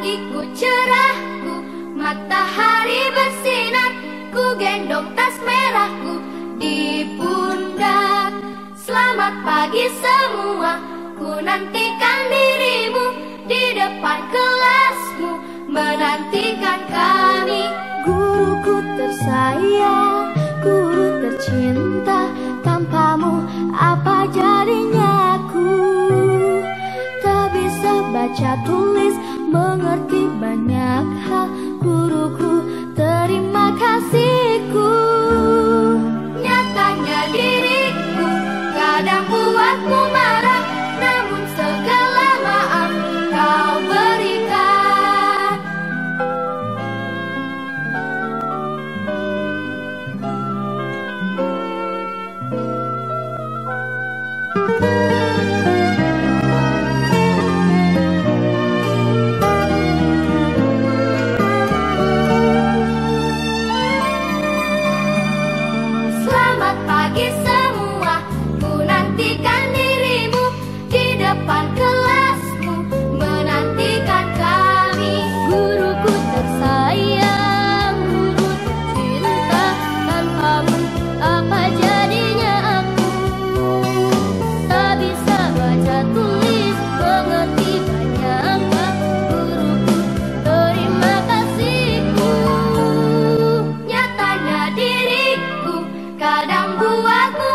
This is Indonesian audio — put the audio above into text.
pagiku cerahku Matahari bersinar Ku gendong tas merahku di pundak. Selamat pagi semua Ku nantikan dirimu di depan kelasmu Menantikan kami. Guruku tersayang Guru tercinta Tanpamu apa jadinya aku Tak bisa baca tulis Selamat pagi. Abu,